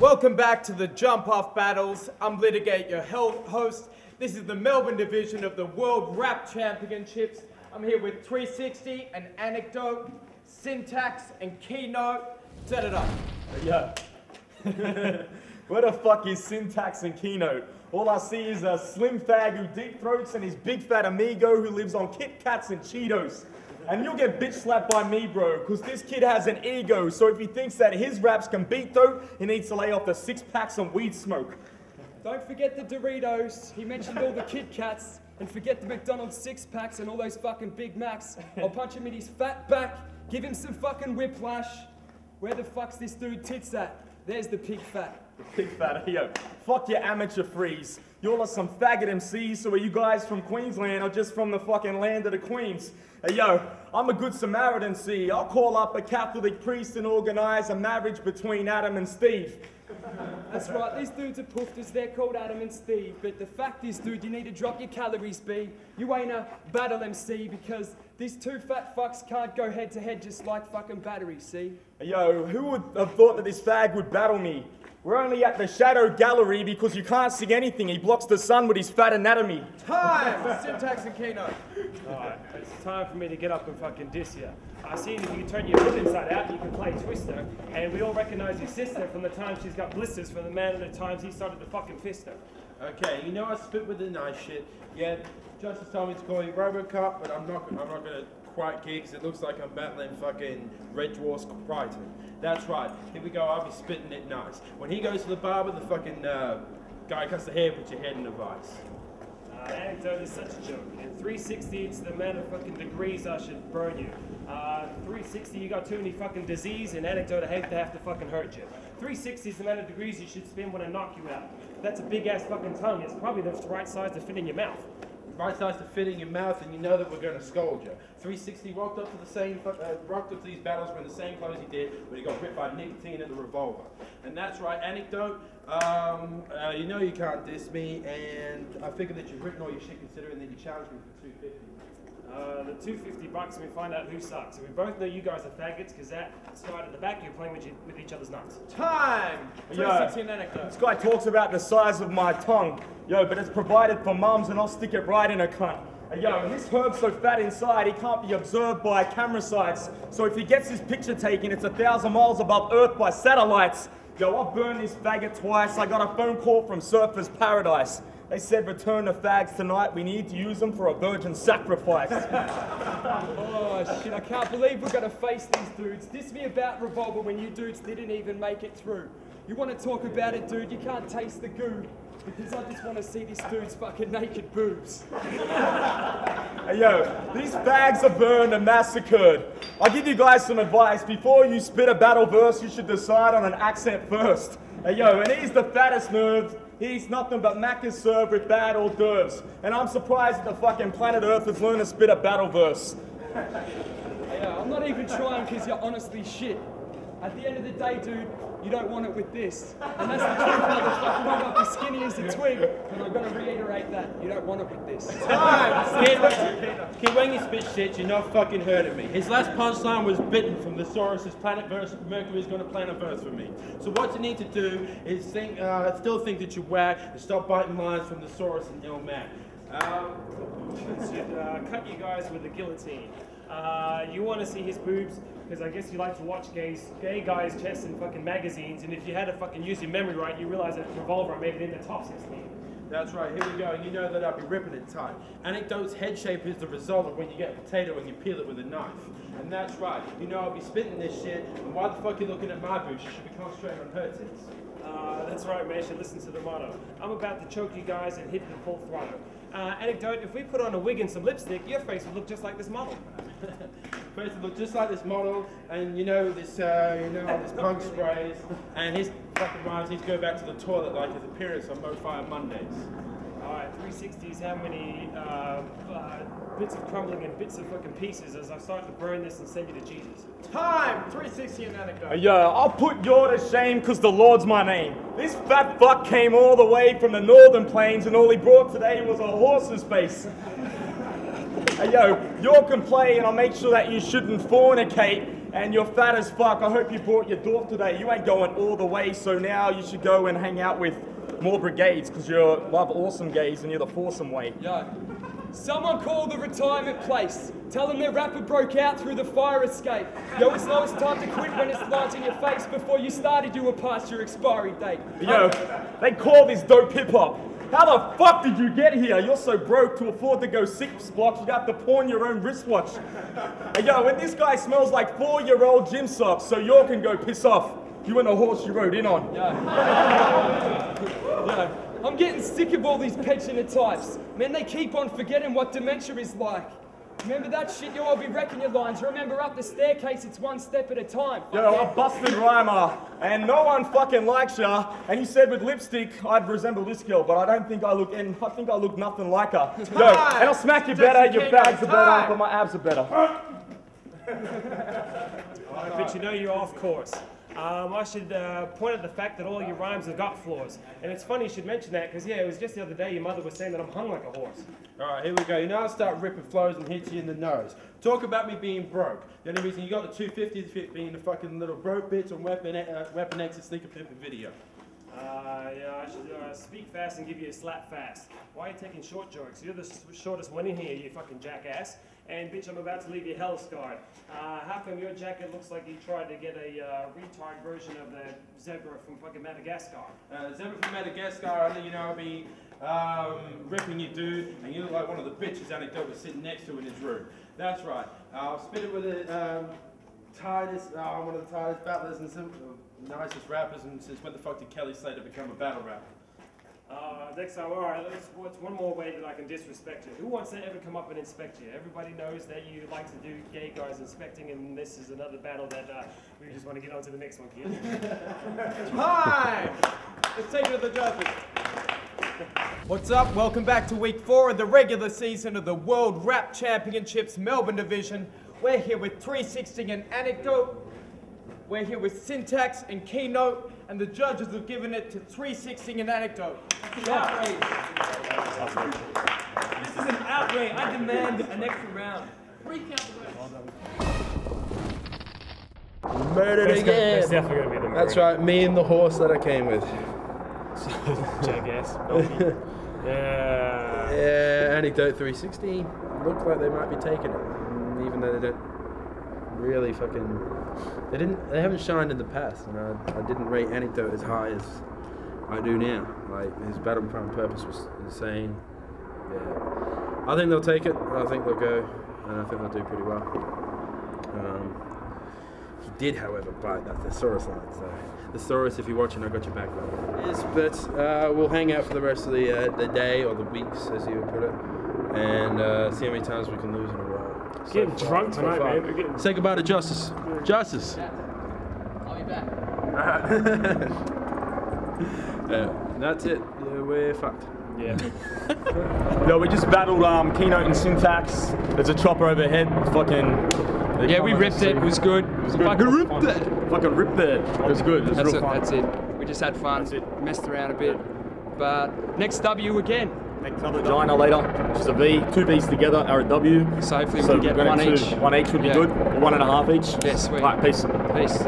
Welcome back to the Jump Off Battles. I'm Litigate, your host. This is the Melbourne division of the World Rap Championships. I'm here with 360, and anecdote, syntax, and keynote. Set it up. Yeah. Where the fuck is syntax and keynote? All I see is a slim fag who deep throats and his big fat amigo who lives on Kit Kats and Cheetos. And you'll get bitch slapped by me, bro, because this kid has an ego. So if he thinks that his raps can beat though, he needs to lay off the six packs and weed smoke. Don't forget the Doritos. He mentioned all the Kit Kats. And forget the McDonald's six packs and all those fucking Big Macs. I'll punch him in his fat back, give him some fucking whiplash. Where the fuck's this dude tits at? There's the pig fat. Big fat, yo. Fuck your amateur freeze. Y'all are some faggot MCs, so are you guys from Queensland or just from the fucking land of the Queens? Hey yo, I'm a good Samaritan, see. I'll call up a Catholic priest and organize a marriage between Adam and Steve. That's right, these dudes are poofters, they're called Adam and Steve. But the fact is, dude, you need to drop your calories, B. You ain't a battle MC because these two fat fucks can't go head to head just like fucking batteries, see? Hey yo, who would have thought that this fag would battle me? We're only at the Shadow Gallery because you can't see anything. He blocks the sun with his fat anatomy. Time! syntax and keynote. Alright, it's time for me to get up and fucking diss you. I see if you can turn your foot inside out, you can play Twister, and we all recognize your sister from the time she's got blisters from the man and the times he started to fucking fist her. Okay, you know I spit with the nice shit. Yeah, Justice told me to call you Robocop, but I'm not. I'm not gonna quite geek 'cause it looks like I'm battling fucking Red Dwarf's Kryten. That's right. Here we go. I'll be spitting it nice. When he goes to the barber, the fucking uh, guy cuts the hair, puts your head in a vice. Uh, anecdote is such a joke. In 360, it's the amount of fucking degrees I should burn you. Uh, 360, you got too many fucking disease, and anecdote, I hate to have to fucking hurt you. 360 is the amount of degrees you should spin when I knock you out. That's a big ass fucking tongue. It's probably the right size to fit in your mouth. Right size to fit in your mouth, and you know that we're gonna scold you. 360 rocked up to the same, uh, rocked up to these battles wearing the same clothes he did when he got ripped by nicotine and the revolver. And that's right, anecdote. Um, uh, you know you can't diss me, and I figured that you've written all your shit considering that you challenged me for 250. Uh, the 250 bucks, and we find out who sucks. And we both know you guys are faggots, because that side at the back, you're playing with, you, with each other's nuts. Time! 360 and anecdote. This guy talks about the size of my tongue. Yo, but it's provided for mums and I'll stick it right in a cunt. Yo, and this herb's so fat inside, he can't be observed by camera sites. So if he gets his picture taken, it's a thousand miles above Earth by satellites. Yo, I'll burn this faggot twice. I got a phone call from Surfer's Paradise. They said return the fags tonight. We need to use them for a virgin sacrifice. Oh shit, I can't believe we're gonna face these dudes. This me about Revolver when you dudes didn't even make it through. You wanna talk about it, dude? You can't taste the goo. Because I just wanna see this dude's fucking naked boobs. Hey, yo, these bags are burned and massacred. I'll give you guys some advice. Before you spit a battle verse, you should decide on an accent first. Hey, yo, and he's the fattest nerve. He's nothing but Macca's served with bad hors d'oeuvres. And I'm surprised that the fucking planet Earth has learned to spit a battle verse. Yeah, I'm not even trying because you're honestly shit. At the end of the day, dude, you don't want it with this. And that's the truth, motherfucker. You might be skinny as a twig, and I'm gonna reiterate that. You don't want it with this. Kid, when you spit shit, you're not fucking hurting me. His last punchline was bitten from Thesaurus's planet verse. Mercury's gonna plan a verse for me. So what you need to do is think, uh, still think that you're whack and stop biting lines from Thesaurus and ill man. Um, should uh, cut you guys with a guillotine. Uh, you want to see his boobs because I guess you like to watch gays, gay guys' chests in fucking magazines, and if you had to fucking use your memory right, you realize that Revolver made it in the top 16. That's right, here we go. And you know that I'll be ripping it tight. Anecdote's head shape is the result of when you get a potato and you peel it with a knife. And that's right, you know I'll be spitting this shit, and why the fuck are you looking at my boobs? You should be concentrating on her tits. Uh, that's right, man. You should listen to the motto. I'm about to choke you guys and hit the full throttle. Uh, anecdote, if we put on a wig and some lipstick, your face would look just like this model. Face to look just like this model, and you know this, uh, you know all this punk sprays, and his fucking rhymes. He's go back to the toilet like his appearance on MoFire Mondays. Alright, 360s, how many uh, uh, bits of crumbling and bits of fucking pieces as I start to burn this and send you to Jesus? Time! 360 and then anecdote. Hey, yo, I'll put you to shame because the Lord's my name. This fat fuck came all the way from the northern plains and all he brought today was a horse's face. hey, yo, York can play, and I'll make sure that you shouldn't fornicate. And you're fat as fuck. I hope you brought your dwarf today. You ain't going all the way, so now you should go and hang out with more brigades because you love awesome gays and you're the foursome way. Yo, someone call the retirement place. Tell them their rapper broke out through the fire escape. Yo, it's now it's time to quit when it's light in your face. Before you started, you were past your expiry date. Yo, they call this dope hip hop. How the fuck did you get here? You're so broke to afford to go six blocks, you have to pawn your own wristwatch. Hey, yo, when this guy smells like four year old gym socks, so you can go piss off. You and the horse you rode in on. Yeah. I'm getting sick of all these pensioner types. Man, they keep on forgetting what dementia is like. Remember that shit? Yo, I'll be wrecking your lines. Remember up the staircase, it's one step at a time. Yo, I'm busted rhymer, and no one fucking likes ya. And you said with lipstick, I'd resemble this girl, but I don't think I look, and I think I look nothing like her. Yo, and I'll smack you better, your bags are better, but my abs are better. But you know you're off course. Um, I should uh, point out the fact that all your rhymes have got flaws. And it's funny you should mention that because, yeah, it was just the other day your mother was saying that I'm hung like a horse. All right, here we go. You know I start ripping flows and hit you in the nose. Talk about me being broke. The only reason you got the 250 fit being the fucking little broke bitch on Weapon, uh, Weapon X's sneaker pimping video. Uh, yeah, I should uh, speak fast and give you a slap fast. Why are you taking short jokes? You're the shortest one in here, you fucking jackass. And bitch, I'm about to leave you hell scarred. Uh, how come your jacket looks like you tried to get a uh, retard version of the zebra from fucking Madagascar? Uh, Zebra from Madagascar, I you know I'll be um, ripping you dude, and you look like one of the bitches anecdote sitting next to in his room. That's right. I'll spit it with the um, tightest, uh, one of the tightest battlers and the nicest rappers, and since when the fuck did Kelly Slater become a battle rapper? Uh, next time, all right, let's, what's one more way that I can disrespect you? Who wants to ever come up and inspect you? Everybody knows that you like to do gay guys inspecting, and this is another battle that uh, we just want to get on to the next one, kid. Time! Let's take it to the judges. What's up? Welcome back to week four of the regular season of the World Rap Championships Melbourne Division. We're here with 360 and Anecdote. We're here with Syntax and Keynote, and the judges have given it to 360 and Anecdote. This is an outrage. I demand an extra round. Murdered That's definitely going to be the That's right, me and the horse that I came with. jackass. yeah. Yeah, Anecdote 360 look like they might be taking it, even though they don't really fucking. They didn't. They haven't shined in the past, and I, I didn't rate Anecdote as high as I do now. Like his Battlefront purpose was insane. Yeah, I think they'll take it. I think they'll go, and I think they'll do pretty well. Um, he did, however, bite that thesaurus line. So, thesaurus, if you're watching, I got your back. Yes, but uh, we'll hang out for the rest of the uh, the day or the weeks, as you would put it, and uh, see how many times we can lose in a row. So Getting drunk so tonight, far. man. We're getting- Say goodbye to Justice. Justice. I'll be back. Yeah, that's it. Yeah, we're fucked. Yeah. no, we just battled um, Keynote and Syntax. There's a chopper overhead. Fucking. Yeah, we ripped it. It was good. It was Fucking fucking ripped it. Fucking ripped it. It was good. It was That's real it. fun. That's it. We just had fun. That's it. Messed around a bit. But next W again. Vagina later, which is a V. Two V's together are a W. So hopefully So we can get one each. One each would be Yeah. good. Or one and a half each. Yeah, sweet. Right, peace. Peace.